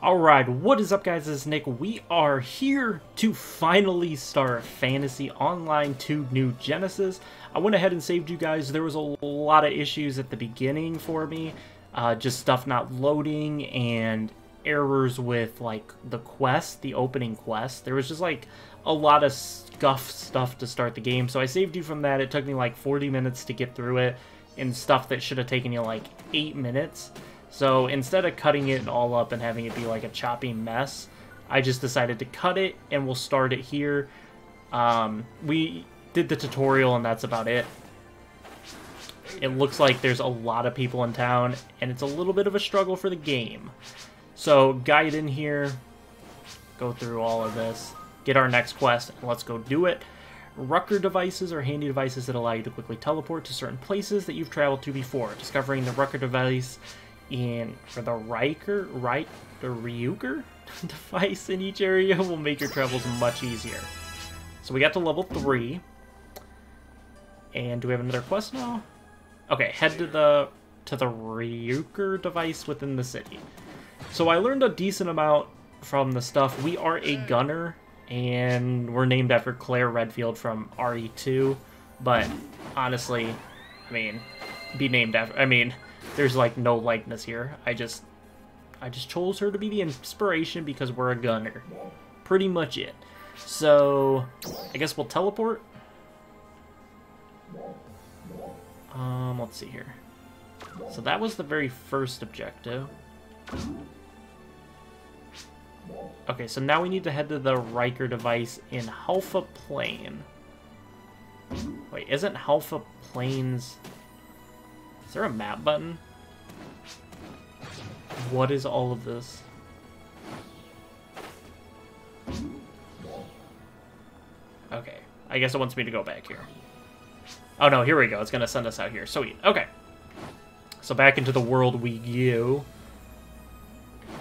Alright, what is up guys, this is Nick. We are here to finally start Phantasy Online 2 New Genesis. I went ahead and saved you guys. There was a lot of issues at the beginning for me. Uh, just stuff not loading and errors with like the quest, the opening quest. There was just like a lot of scuff stuff to start the game. So I saved you from that. It took me like 40 minutes to get through it and stuff that should have taken you like 8 minutes. So instead of cutting it all up and having it be like a choppy mess, I just decided to cut it and we'll start it here. Um, we did the tutorial and that's about it. It looks like there's a lot of people in town and it's a little bit of a struggle for the game. So guide in here, go through all of this, get our next quest, and let's go do it. Ryuker devices are handy devices that allow you to quickly teleport to certain places that you've traveled to before. Discovering the Ryuker device in for the Riker, right, the Ryuker device in each area will make your travels much easier. So we got to level 3. And do we have another quest now? Okay, head to the to the Ryuker device within the city. So I learned a decent amount from the stuff. We are a gunner, and we're named after Claire Redfield from RE2. But honestly, I mean, be named after. I mean, there's like no likeness here. I just I just chose her to be the inspiration because we're a gunner. Pretty much it. So I guess we'll teleport. Um, let's see here. So that was the very first objective. Okay, so now we need to head to the Riker device in Halpha Plane. Wait, isn't Halpha Plains... There a map button? What is all of this? Okay, I guess it wants me to go back here. Oh no, here we go. It's gonna send us out here. Sweet. Okay. So back into the world we go.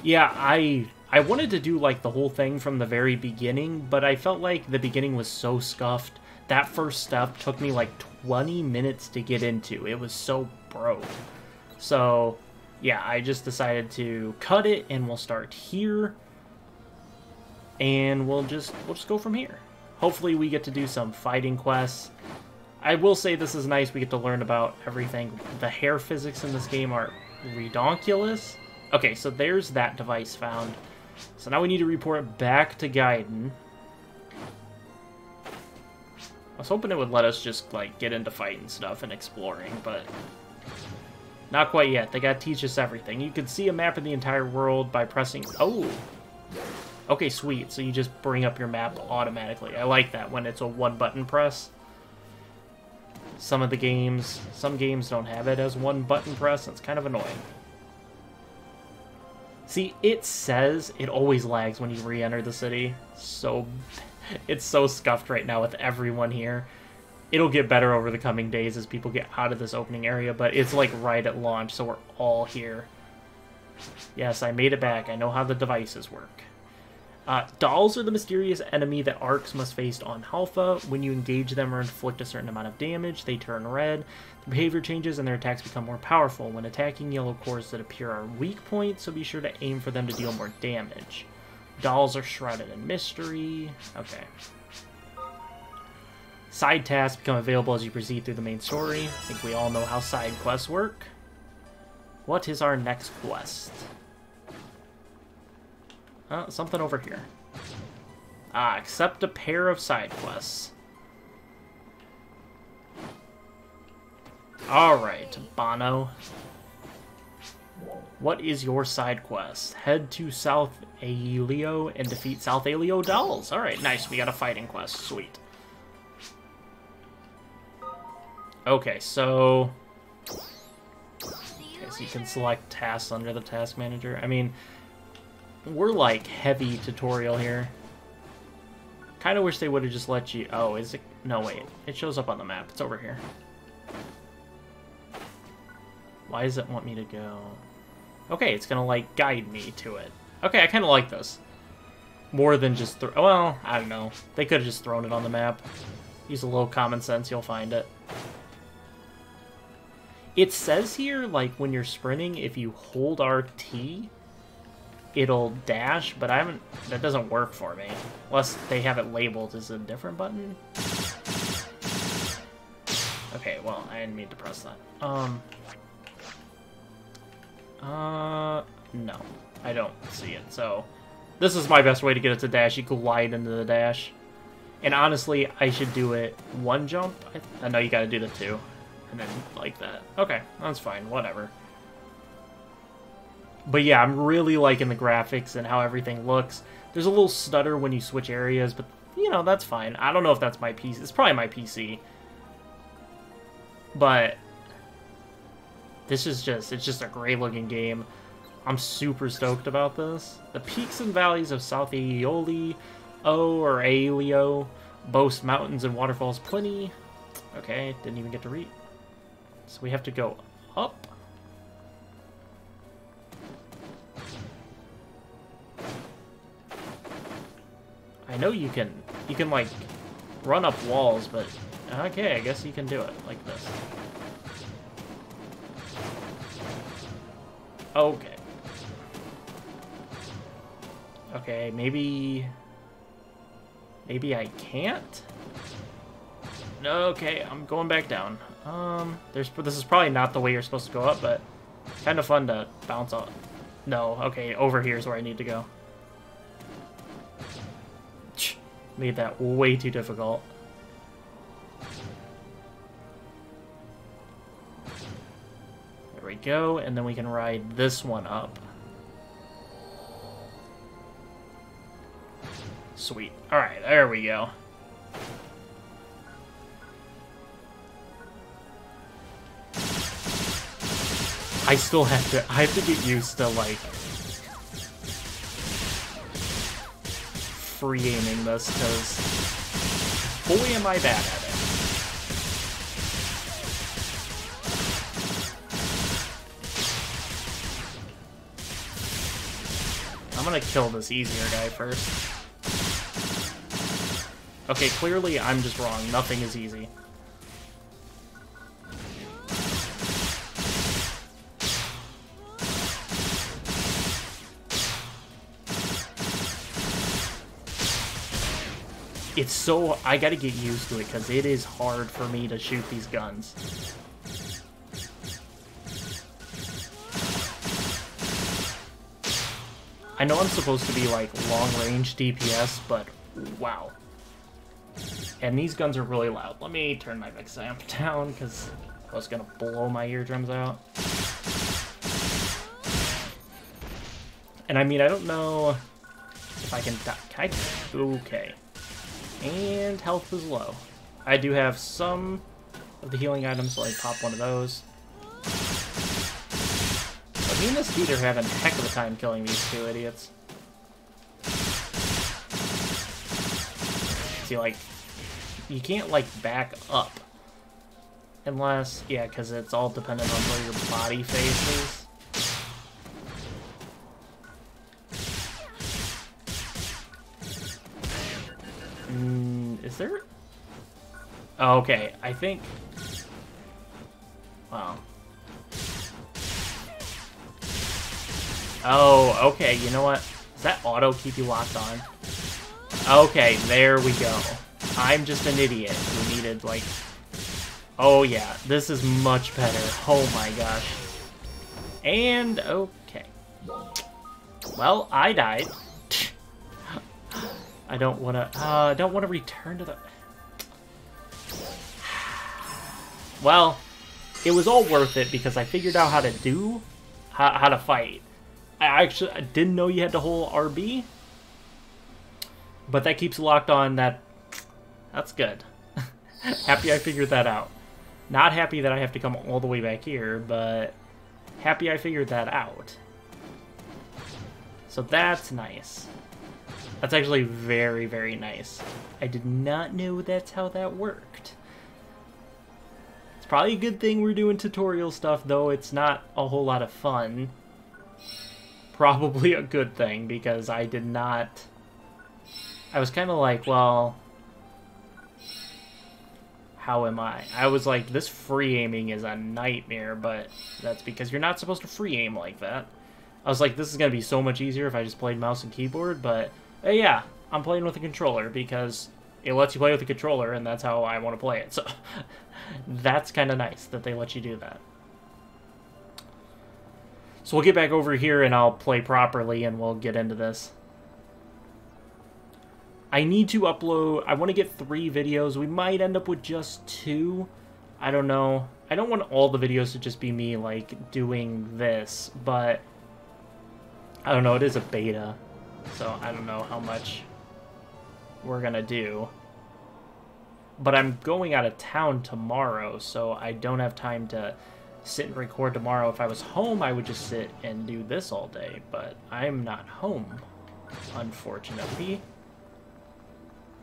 Yeah, I I wanted to do like the whole thing from the very beginning, but I felt like the beginning was so scuffed. That first step took me like 20 minutes to get into. It was so broke. So yeah, I just decided to cut it and we'll start here. And we'll just we'll just go from here. Hopefully we get to do some fighting quests. I will say this is nice, we get to learn about everything. The hair physics in this game are redonkulous. Okay, so there's that device found. So now we need to report back to Gaiden. I was hoping it would let us just, like, get into fighting stuff and exploring, but not quite yet. They gotta teach us everything. You can see a map of the entire world by pressing... Oh! Okay, sweet. So you just bring up your map automatically. I like that when it's a one-button press. Some of the games... Some games don't have it as one-button press, it's kind of annoying. See, it says it always lags when you re-enter the city. So... It's so scuffed right now with everyone here it'll get better over the coming days as people get out of this opening area, but it's like right at launch, so we're all here. Yes, I made it back. I know how the devices work. Uh, dolls are the mysterious enemy that ARKS must face on Halpha. When you engage them or inflict a certain amount of damage, they turn red. Their behavior changes and their attacks become more powerful. When attacking, yellow cores that appear are weak points, so be sure to aim for them to deal more damage. Dolls are shrouded in mystery. Okay. Side tasks become available as you proceed through the main story. I think we all know how side quests work. What is our next quest? Uh, something over here. Ah, accept a pair of side quests. Alright, Bono. What is your side quest? Head to South Aelio and defeat South Aelio dolls. Alright, nice. We got a fighting quest. Sweet. Okay, so... Okay, so you can select tasks under the task manager. I mean, we're like heavy tutorial here. Kind of wish they would have just let you... Oh, is it... No, wait. It shows up on the map. It's over here. Why does it want me to go... Okay, it's gonna, like, guide me to it. Okay, I kind of like this. More than just... throw. Well, I don't know. They could have just thrown it on the map. Use a little common sense, you'll find it. It says here, like, when you're sprinting, if you hold RT, it'll dash, but I haven't, that doesn't work for me. Unless they have it labeled as a different button. Okay, well, I didn't mean to press that. Um, uh, no, I don't see it, so this is my best way to get it to dash. You glide into the dash. And honestly, I should do it one jump. I, I know you gotta do the two. And then like that. Okay, that's fine, whatever. But yeah, I'm really liking the graphics and how everything looks. There's a little stutter when you switch areas, but you know, that's fine. I don't know if that's my PC. It's probably my PC. But this is just, it's just a great looking game. I'm super stoked about this. The peaks and valleys of South Aeoli, O or Aelio, boast mountains and waterfalls plenty. Okay, didn't even get to read. So we have to go up. I know you can, you can like run up walls, but okay, I guess you can do it like this. Okay. Okay, maybe... Maybe I can't? Okay, I'm going back down. Um, there's this is probably not the way you're supposed to go up, but kind of fun to bounce on. No, okay, over here is where I need to go. Made that way too difficult. There we go, and then we can ride this one up. Sweet. Alright, there we go. I still have to, I have to get used to, like, free aiming this, because boy am I bad at it. I'm gonna kill this easier guy first. Okay, clearly I'm just wrong. Nothing is easy. It's so... I gotta get used to it, because it is hard for me to shoot these guns. I know I'm supposed to be, like, long-range DPS, but wow. And these guns are really loud. Let me turn my mix amp down because I was to blow my eardrums out. And I mean, I don't know if I can die. Can I? Okay. And health is low. I do have some of the healing items, so I pop one of those. But me and this are having a heck of a time killing these two idiots. See, like, you can't, like, back up. Unless, yeah, because it's all dependent on where your body faces. Is there... Oh, okay, I think... Wow. Oh, okay, you know what? Does that auto keep you locked on? Okay, there we go. I'm just an idiot who needed, like... Oh, yeah. This is much better. Oh, my gosh. And, okay. Well, I died. I don't want to... Uh, I don't want to return to the... Well, it was all worth it because I figured out how to do... How, how to fight. I actually I didn't know you had to hold RB. But that keeps locked on that that's good. happy I figured that out. Not happy that I have to come all the way back here, but happy I figured that out. So that's nice. That's actually very, very nice. I did not know that's how that worked. It's probably a good thing we're doing tutorial stuff, though it's not a whole lot of fun. Probably a good thing, because I did not... I was kind of like, well, how am I? I was like, this free aiming is a nightmare, but that's because you're not supposed to free aim like that. I was like, this is going to be so much easier if I just played mouse and keyboard, but uh, yeah, I'm playing with a controller because it lets you play with a controller, and that's how I want to play it. So that's kind of nice that they let you do that. So we'll get back over here and I'll play properly and we'll get into this. I need to upload... I want to get three videos. We might end up with just two. I don't know. I don't want all the videos to just be me, like, doing this, but... I don't know, it is a beta, so I don't know how much we're gonna do. But I'm going out of town tomorrow, so I don't have time to sit and record tomorrow. If I was home, I would just sit and do this all day, but I'm not home, unfortunately.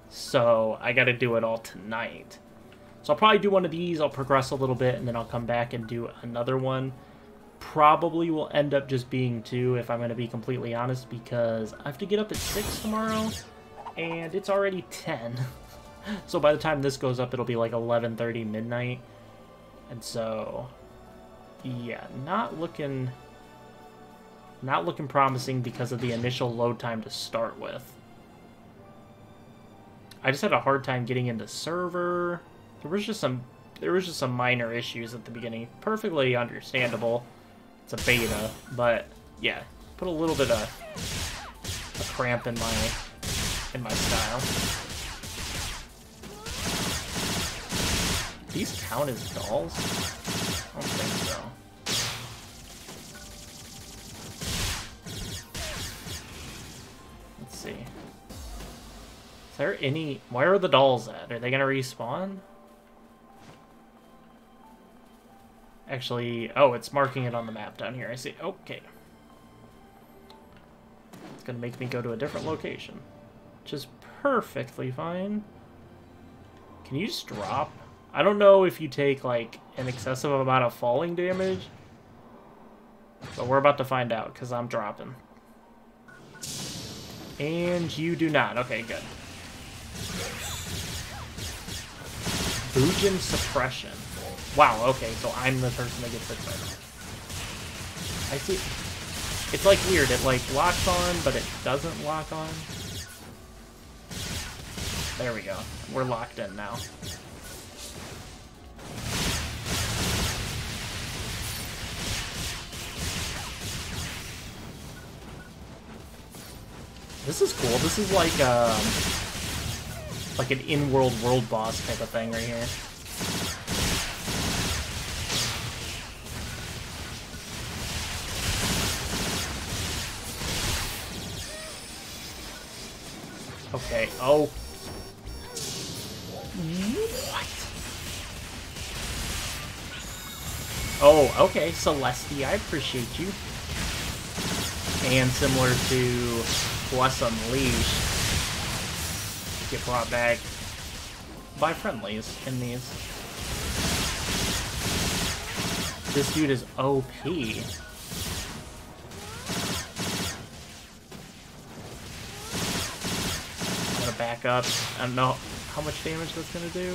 So I gotta do it all tonight. So I'll probably do one of these, I'll progress a little bit, and then I'll come back and do another one. Probably will end up just being two, if I'm gonna be completely honest, because I have to get up at 6 tomorrow, and it's already 10. so by the time this goes up, it'll be like 11.30 midnight. And so, yeah, not looking... Not looking promising because of the initial load time to start with. I just had a hard time getting into server. There was just some there was just some minor issues at the beginning. Perfectly understandable. It's a beta, but yeah, put a little bit of a cramp in my in my style. These count as dolls? I don't think so. Let's see. Is there any... Where are the dolls at? Are they to respawn? Actually... Oh, it's marking it on the map down here. I see. Okay. It's going to make me go to a different location. Which is perfectly fine. Can you just drop? I don't know if you take, like, an excessive amount of falling damage. But we're about to find out, because I'm dropping. And you do not. Okay, good. Bujin Suppression. Wow, okay, so I'm the person that gets hit by that. I see. It's, like, weird. It, like, locks on, but it doesn't lock on. There we go. We're locked in now. This is cool. This is like um, like an in-world world boss type of thing right here. Okay. Oh. What? Oh, okay, Celestia, I appreciate you. And similar to Bless Unleashed, get brought back by friendlies in these. This dude is OP. I don't know how much damage that's gonna do.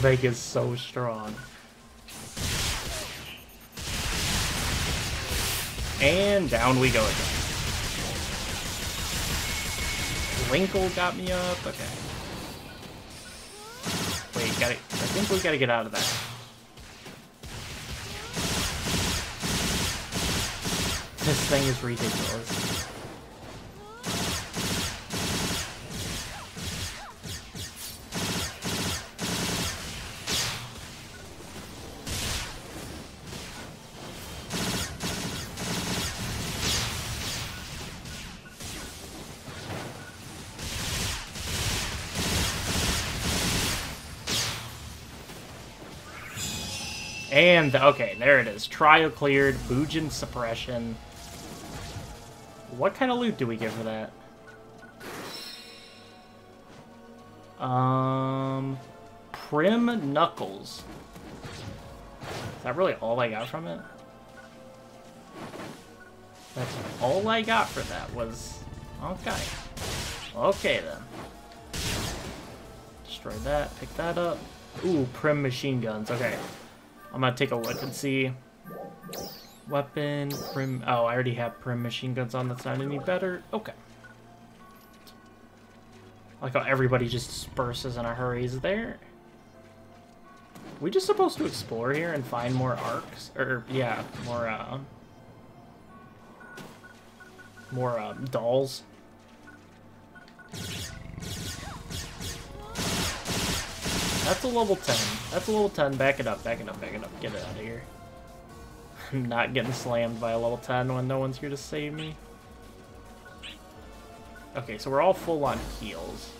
Snake is so strong. And down we go again. Winkle got me up. Okay. Wait, gotta. I think we gotta get out of that. This thing is ridiculous. And, okay, there it is. Trial cleared, Bujin suppression. What kind of loot do we get for that? Um, Prim Knuckles. Is that really all I got from it? That's all I got for that was... Okay. Okay, then. Destroy that, pick that up. Ooh, Prim machine guns. Okay. I'm gonna take a look and see. Weapon, Prim... Oh, I already have Prim machine guns on. That's not any better. Okay. I like how everybody just disperses in a hurry. Is there... we just supposed to explore here and find more arcs? Or, yeah, more, uh... More, um, dolls? That's a level 10. That's a level 10. Back it up, back it up, back it up. Get it out of here. I'm not getting slammed by a level 10 when no one's here to save me. Okay, so we're all full on heals.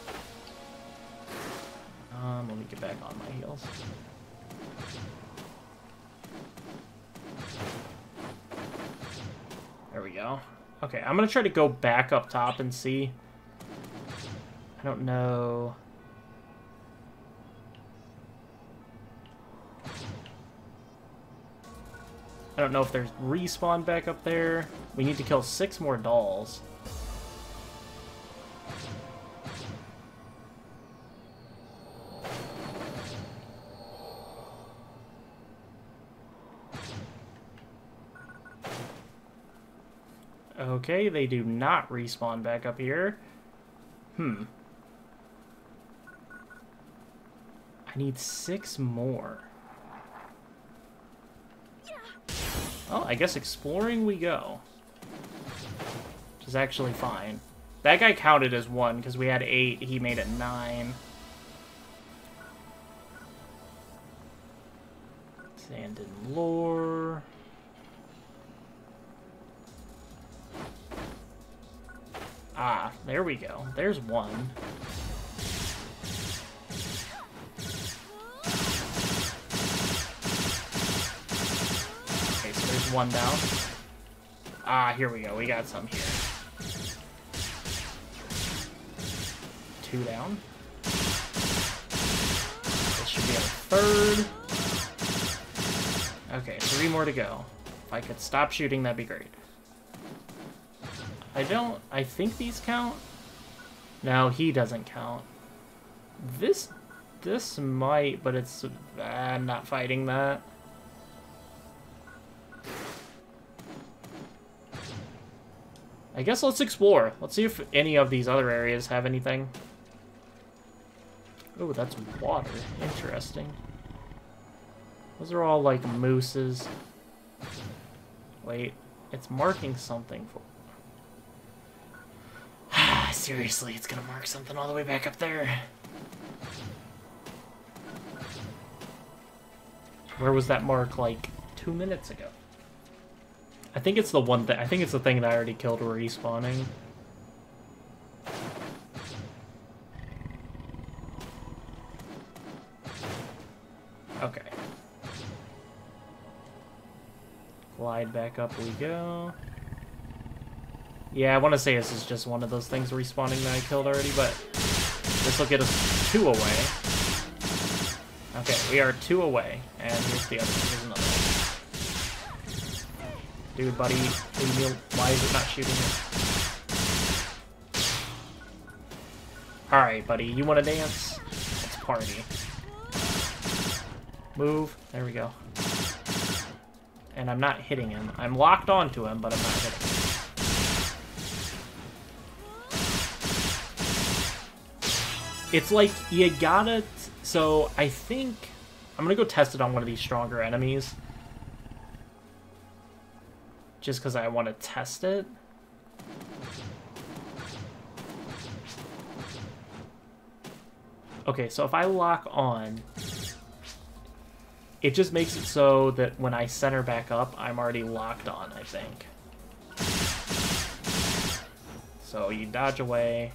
Um, let me get back on my heels. There we go. Okay, I'm gonna try to go back up top and see. I don't know... I don't know if there's respawn back up there. We need to kill six more dolls. Okay, they do not respawn back up here. Hmm. I need six more. Well, I guess exploring we go. Which is actually fine. That guy counted as one, because we had eight, he made it nine. Sand and lore. Ah, there we go. There's one. One down. Ah, here we go. We got some here. Two down. This should be a third. Okay, three more to go. If I could stop shooting, that'd be great. I don't... I think these count? No, he doesn't count. This... This might, but it's... I'm not fighting that. I guess let's explore. Let's see if any of these other areas have anything. Oh, that's water. Interesting. Those are all like mooses. Wait, it's marking something for... Seriously, it's gonna mark something all the way back up there. Where was that mark like two minutes ago? I think it's the one thing. I think it's the thing that I already killed respawning. Okay. Glide back up we go. Yeah, I want to say this is just one of those things respawning that I killed already, but this will get us two away. Okay, we are two away, and here's the other. Dude, buddy, why is it not shooting it? Alright, buddy, you want to dance? Let's party. Move. There we go. And I'm not hitting him. I'm locked onto him, but I'm not hitting him. It's like, you gotta... So, I think... I'm gonna go test it on one of these stronger enemies just because I want to test it. Okay, so if I lock on, it just makes it so that when I center back up, I'm already locked on, I think. So you dodge away.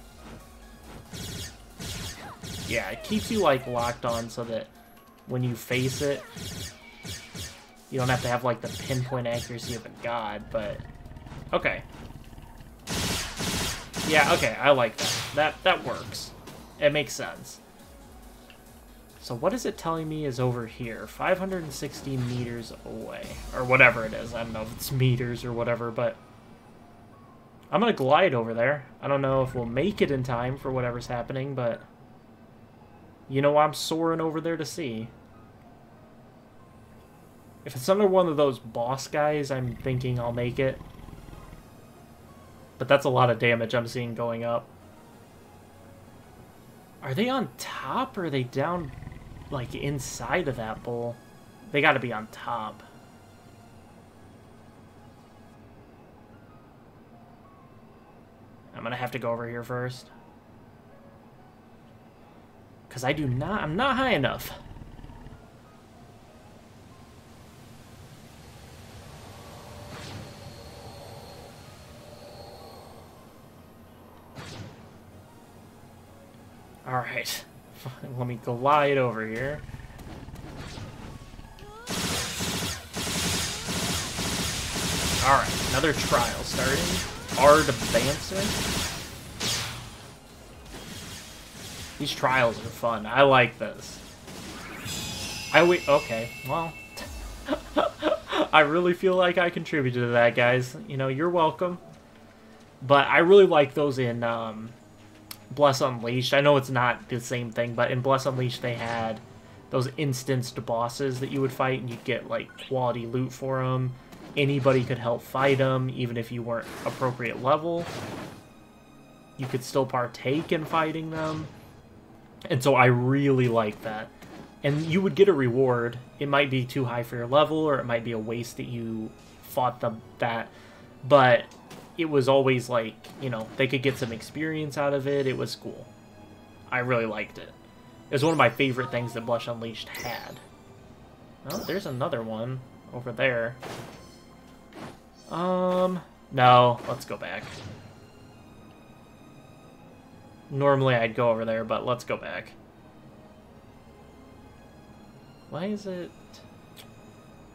Yeah, it keeps you like locked on so that when you face it, you don't have to have, like, the pinpoint accuracy of a god, but... Okay. Yeah, okay, I like that. That that works. It makes sense. So what is it telling me is over here? 560 meters away. Or whatever it is. I don't know if it's meters or whatever, but... I'm going to glide over there. I don't know if we'll make it in time for whatever's happening, but... You know I'm soaring over there to see. If it's under one of those boss guys, I'm thinking I'll make it. But that's a lot of damage I'm seeing going up. Are they on top or are they down, like, inside of that bowl? They gotta be on top. I'm gonna have to go over here first. Because I do not, I'm not high enough. Alright. Let me glide over here. Alright, another trial starting. Ard Bancer. These trials are fun. I like this. I wait. Okay, well. I really feel like I contributed to that, guys. You know, you're welcome. But I really like those in um, Bless Unleashed. I know it's not the same thing, but in Bless Unleashed they had those instanced bosses that you would fight, and you'd get like quality loot for them. Anybody could help fight them, even if you weren't appropriate level. You could still partake in fighting them. And so I really like that. And you would get a reward. It might be too high for your level, or it might be a waste that you fought the, that. But it was always like, you know, they could get some experience out of it. It was cool. I really liked it. It was one of my favorite things that Bless Unleashed had. Oh, there's another one over there. Um, no, let's go back. Normally I'd go over there, but let's go back. Why is it...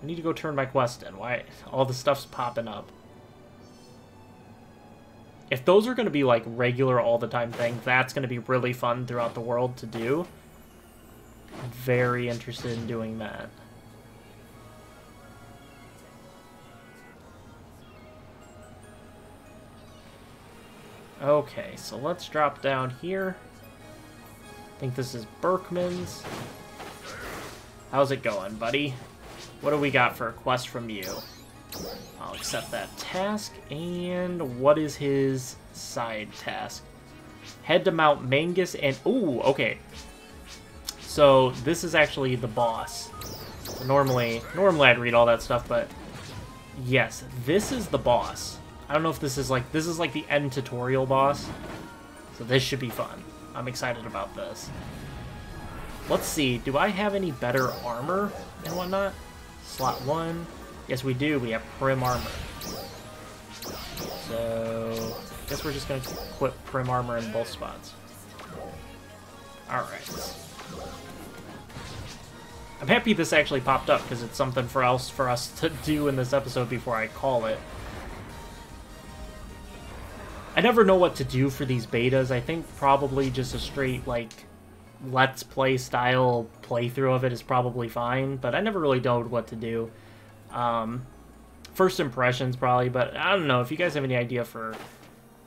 I need to go turn my quest in. Why? All the stuff's popping up. If those are going to be, like, regular all-the-time things, that's going to be really fun throughout the world to do. Very interested in doing that. Okay, so let's drop down here. I think this is Berkman's. How's it going, buddy? What do we got for a quest from you? I'll accept that task. And what is his side task? Head to Mount Mangus and... Ooh, okay. So this is actually the boss. So normally, normally I'd read all that stuff, but yes, this is the boss. I don't know if this is like, this is like the end tutorial boss. So this should be fun. I'm excited about this. Let's see, do I have any better armor and whatnot? Slot 1. Yes, we do. We have Prim Armor. So, I guess we're just going to equip Prim Armor in both spots. Alright. I'm happy this actually popped up, because it's something for else for us to do in this episode before I call it. I never know what to do for these betas. I think probably just a straight, like, let's play style playthrough of it is probably fine, but I never really know what to do. Um, first impressions, probably, but I don't know. If you guys have any idea for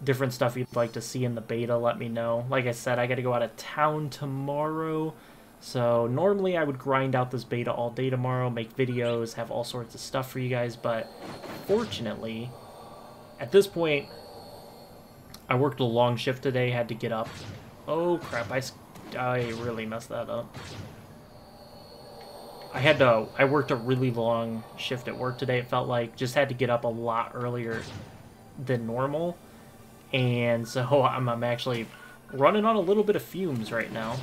different stuff you'd like to see in the beta, let me know. Like I said, I got to go out of town tomorrow, so normally I would grind out this beta all day tomorrow, make videos, have all sorts of stuff for you guys, but fortunately, at this point, I worked a long shift today, had to get up. Oh crap, I, I really messed that up. I had to, I worked a really long shift at work today, it felt like. Just had to get up a lot earlier than normal. And so I'm, I'm actually running on a little bit of fumes right now.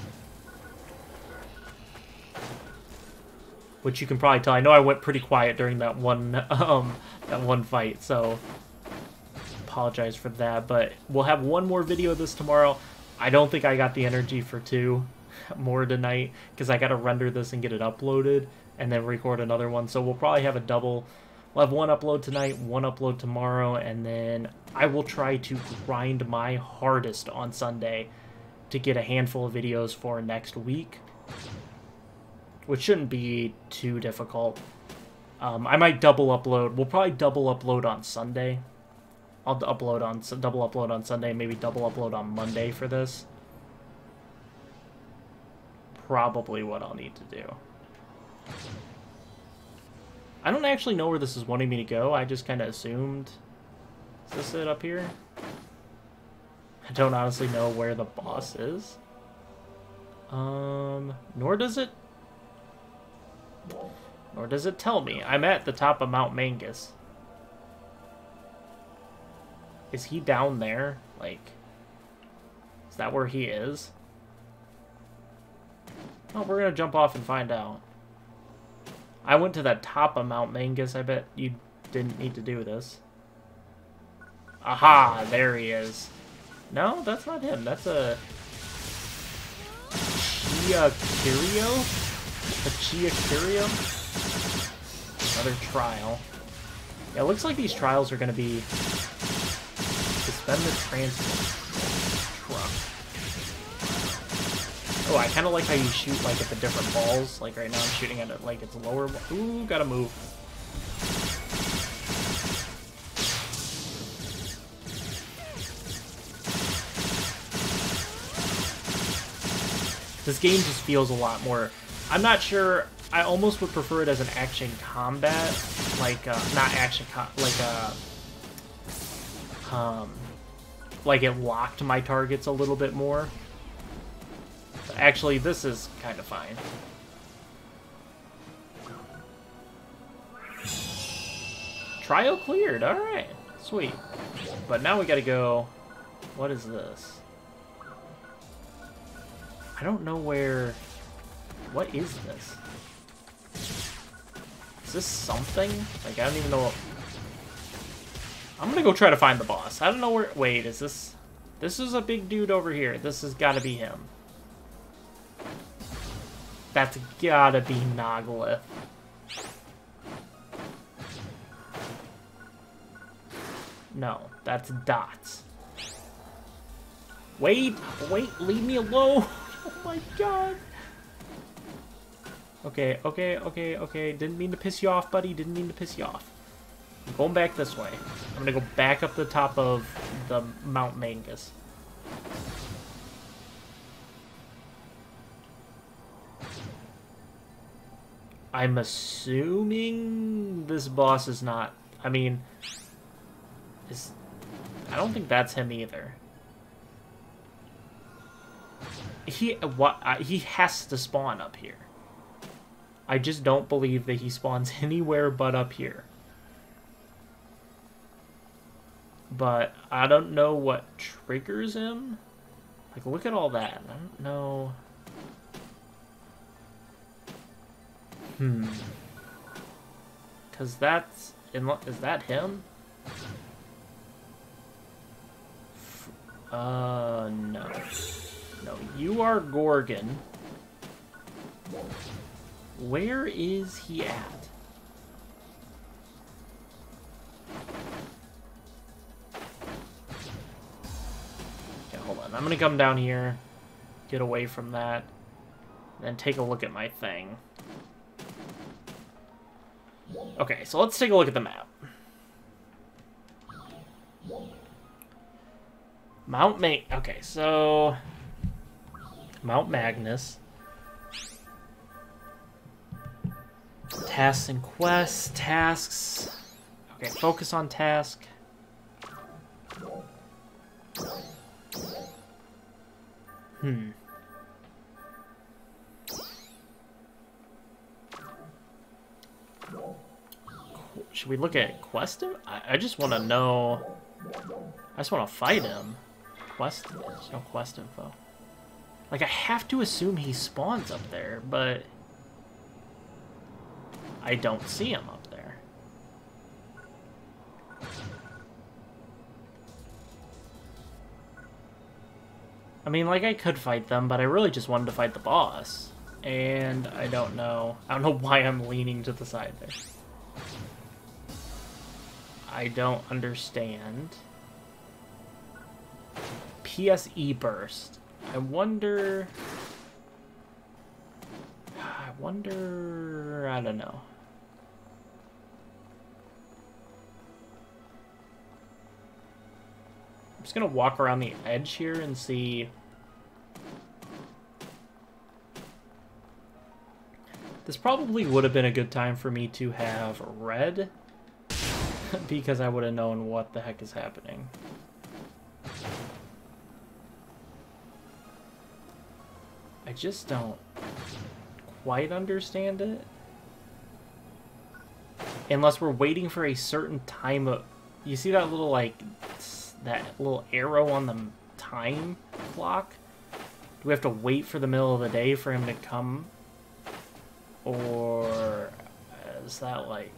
Which you can probably tell. I know I went pretty quiet during that one, um, that one fight, so apologize for that, but we'll have one more video of this tomorrow. I don't think I got the energy for two more tonight because I got to render this and get it uploaded and then record another one. So we'll probably have a double. We'll have one upload tonight, one upload tomorrow, and then I will try to grind my hardest on Sunday to get a handful of videos for next week. which shouldn't be too difficult. Um, I might double upload. We'll probably double upload on Sunday. I'll upload on double upload on Sunday, maybe double upload on Monday for this. Probably what I'll need to do. I don't actually know where this is wanting me to go. I just kind of assumed. Is this it up here? I don't honestly know where the boss is. Um, nor does it... Nor does it tell me. I'm at the top of Mount Mangus. Is he down there? Like, is that where he is? Oh, we're gonna jump off and find out. I went to the top of Mount Mangus. I bet you didn't need to do this. Aha, there he is. No, that's not him. That's a... Chia Kirio? A Chia Kirio? Another trial. Yeah, it looks like these trials are going to be Suspend the transport truck. Oh, I kind of like how you shoot like at the different balls. Like right now I'm shooting at it like it's lower. Ooh, gotta move. This game just feels a lot more... I'm not sure... I almost would prefer it as an action combat. Like, uh, not action like a... Uh, um, like it locked my targets a little bit more. Actually, this is kind of fine. Trial cleared, alright. Sweet. But now we gotta go... What is this? I don't know where... What is this? Is this something? Like, I don't even know. I'm gonna go try to find the boss. I don't know where... Wait, is this... This is a big dude over here. This has got to be him. That's gotta be Noglith. No, that's Dots. Wait, wait, leave me alone. Oh my god. Okay, okay, okay, okay. Didn't mean to piss you off, buddy. Didn't mean to piss you off. I'm going back this way. I'm gonna go back up the top of the Mount Mangus. I'm assuming this boss is not... I mean... Is, I don't think that's him either. He what? Uh, he has to spawn up here. I just don't believe that he spawns anywhere but up here. But I don't know what triggers him. Like, look at all that. I don't know. Hmm. Because that's... Is that him? Uh, no. No, you are Gorgon. Where is he at? Okay, hold on. I'm gonna come down here, get away from that, then take a look at my thing. Okay, so let's take a look at the map. Mount Ma- okay, so... Mount Magnus. Tasks and quests, tasks. Okay, focus on task. Hmm. Should we look at quest him? I, I just want to know... I just want to fight him. Quest? There's no quest info. Like, I have to assume he spawns up there, but... I don't see him up there. I mean, like, I could fight them, but I really just wanted to fight the boss. And I don't know. I don't know why I'm leaning to the side there. I don't understand. PSE burst. I wonder... I wonder... I don't know. I'm just gonna walk around the edge here and see... This probably would have been a good time for me to have red, because I would have known what the heck is happening. I just don't quite understand it. Unless we're waiting for a certain time of... You see that little, like, that little arrow on the time clock? Do we have to wait for the middle of the day for him to come? Or is that, like...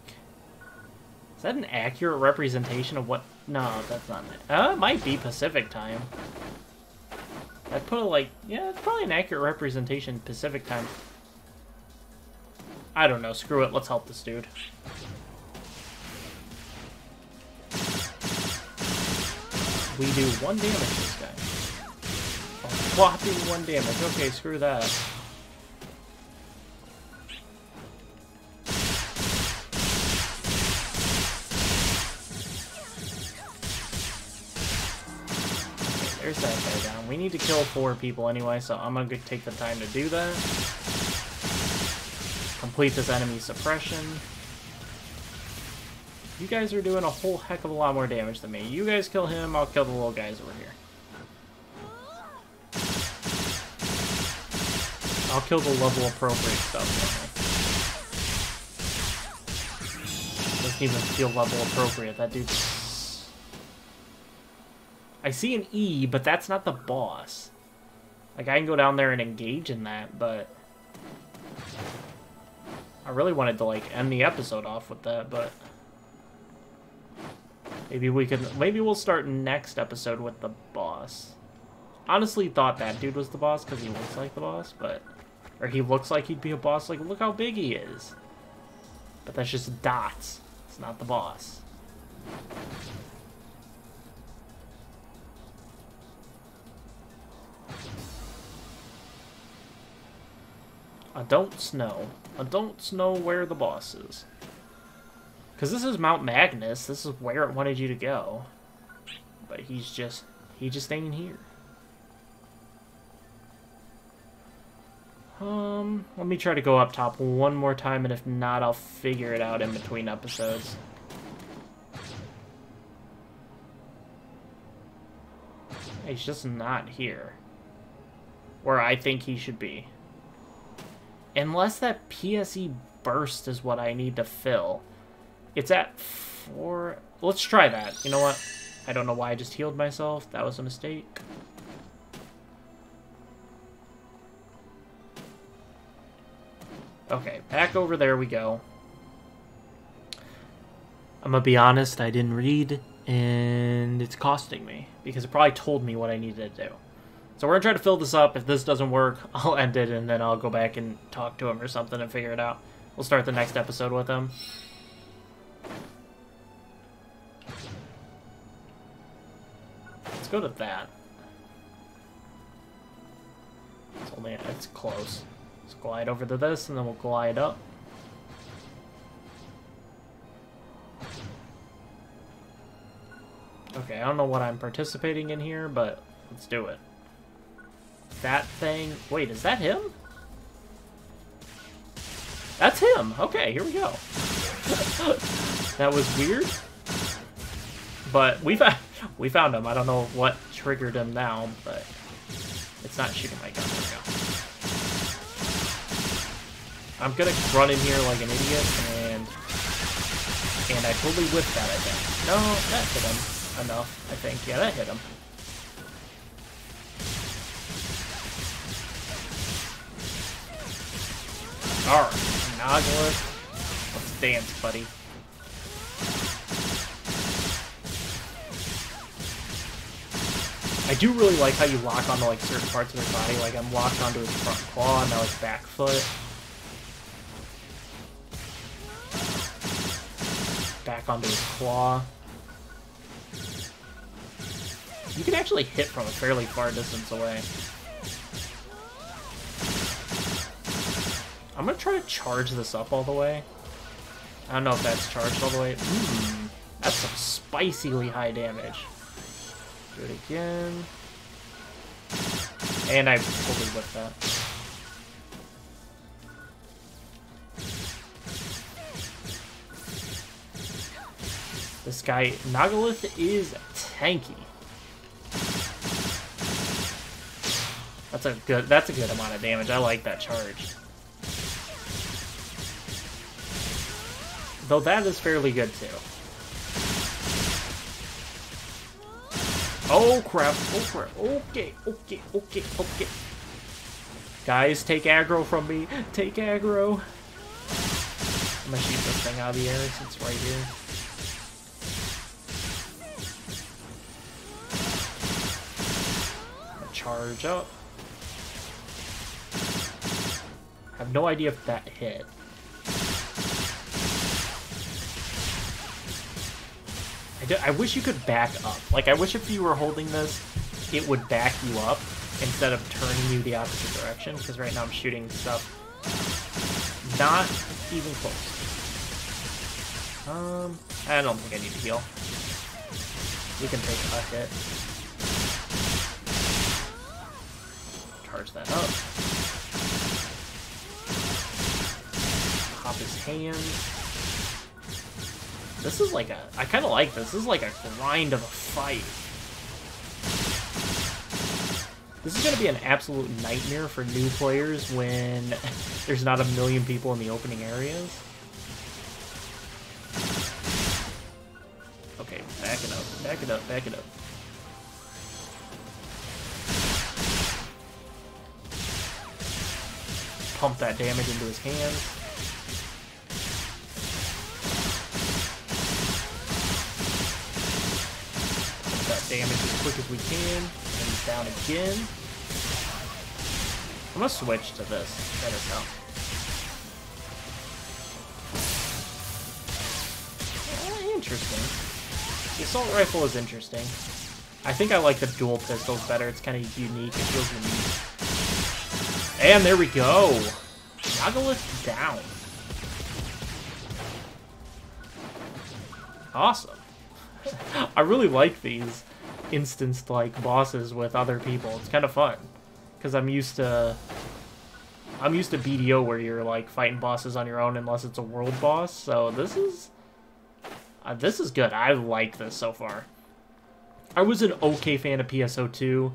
Is that an accurate representation of what... No, that's not. Uh, it might be Pacific time. I'd put it like... Yeah, it's probably an accurate representation Pacific time. I don't know. Screw it. Let's help this dude. We do one damage this guy. A whopping one damage. Okay, screw that. Need to kill four people anyway, so I'm gonna take the time to do that. Complete this enemy suppression. You guys are doing a whole heck of a lot more damage than me. You guys kill him, I'll kill the little guys over here. I'll kill the level appropriate stuff. Doesn't even feel level appropriate. That dude's... I see an E, but that's not the boss. Like, I can go down there and engage in that, but... I really wanted to, like, end the episode off with that, but... Maybe we could... Maybe we'll start next episode with the boss. Honestly thought that dude was the boss because he looks like the boss, but... Or he looks like he'd be a boss. Like, look how big he is. But that's just dots. It's not the boss. I don't know. I don't know where the boss is. Because this is Mount Magnus. This is where it wanted you to go. But he's just... He just ain't here. Um, let me try to go up top one more time, and if not, I'll figure it out in between episodes. He's just not here. Where I think he should be. Unless that PSE burst is what I need to fill. It's at four... Let's try that. You know what? I don't know why I just healed myself. That was a mistake. Okay, back over there we go. I'm gonna be honest, I didn't read, and it's costing me, because it probably told me what I needed to do. So we're gonna try to fill this up. If this doesn't work, I'll end it, and then I'll go back and talk to him or something and figure it out. We'll start the next episode with him. Let's go to that. It's only, it's close. Let's glide over to this, and then we'll glide up. Okay, I don't know what I'm participating in here, but let's do it. That thing... Wait, is that him? That's him! Okay, here we go. that was weird. But we found, we found him. I don't know what triggered him now, but it's not shooting my gun. There we go. I'm gonna run in here like an idiot, and and I totally whiffed that, I think. No, that hit him enough, I think. Yeah, that hit him. Alright, Nautilus. Let's dance, buddy. I do really like how you lock onto like certain parts of his body. Like I'm locked onto his front claw and now his back foot. back onto his claw. You can actually hit from a fairly far distance away. I'm gonna try to charge this up all the way. I don't know if that's charged all the way. That's some spicily high damage. Do it again. And I totally whipped that. This guy, Nagalith, is tanky. That's a good that's a good amount of damage. I like that charge. Though that is fairly good too. Oh crap, oh crap, okay, okay, okay, okay. Guys, take aggro from me. Take aggro. I'm gonna shoot this thing out of the air since it's right here. charge up. I have no idea if that hit. I, do, I wish you could back up. Like, I wish if you were holding this, it would back you up instead of turning you the opposite direction, because right now I'm shooting stuff not even close. Um, I don't think I need to heal. We can take a hit. Charge that up. Pop his hand. This is like a... I kind of like this. This is like a grind of a fight. This is going to be an absolute nightmare for new players when there's not a million people in the opening areas. Okay, back it up, back it up, back it up. Pump that damage into his hands. Damage as quick as we can. And he's down again. I'm gonna switch to this. Better go. Eh, interesting. The assault rifle is interesting. I think I like the dual pistols better. It's kind of unique. It feels unique. And there we go. Nagalith down. Awesome. I really like these instanced like bosses with other people. It's kind of fun because I'm used to I'm used to BDO where you're like fighting bosses on your own unless it's a world boss. So this is uh, this is good. I like this so far. I was an okay fan of PSO2.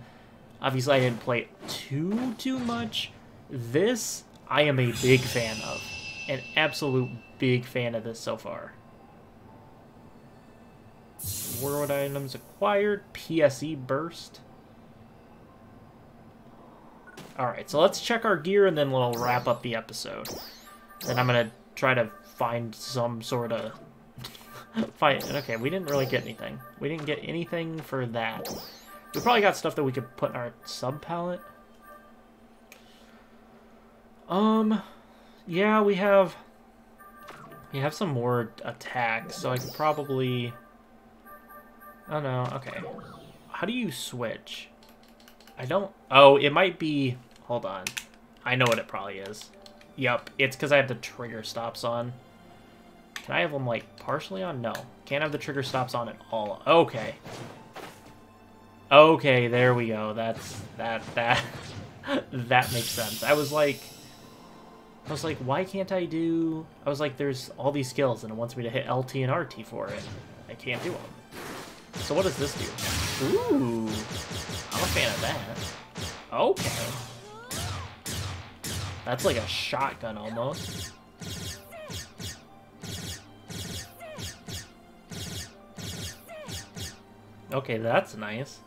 Obviously, I didn't play it too too much. This I am a big fan of, an absolute big fan of this so far. World items acquired. PSE burst. Alright, so let's check our gear and then we'll wrap up the episode. Then I'm gonna try to find some sort of... fight. Okay, we didn't really get anything. We didn't get anything for that. We probably got stuff that we could put in our sub palette. Um, yeah, we have... We have some more attacks, so I could probably... Oh no, okay. How do you switch? I don't... Oh, it might be... Hold on. I know what it probably is. Yep, it's because I have the trigger stops on. Can I have them, like, partially on? No. Can't have the trigger stops on at all. Okay. Okay, there we go. That's... That... That... that makes sense. I was like... I was like, why can't I do... I was like, there's all these skills, and it wants me to hit LT and RT for it. I can't do them. So what does this do? Ooh, I'm a fan of that. Okay. That's like a shotgun almost. Okay, that's nice.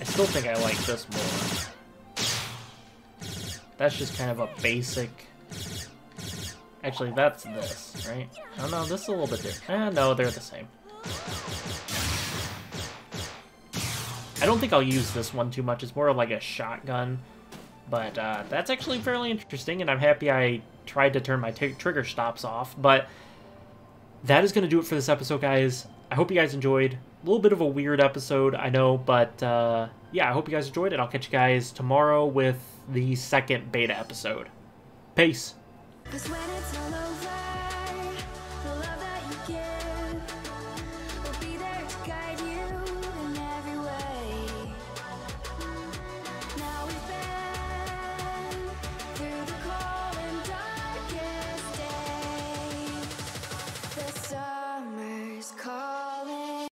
I still think I like this more. That's just kind of a basic... Actually, that's this, right? Oh no, this is a little bit different. Eh, no, they're the same. I don't think I'll use this one too much. It's more of like a shotgun. But uh, that's actually fairly interesting, and I'm happy I tried to turn my trigger stops off. But that is going to do it for this episode, guys. I hope you guys enjoyed. A little bit of a weird episode, I know, but uh, yeah, I hope you guys enjoyed it. I'll catch you guys tomorrow with the second beta episode. Peace.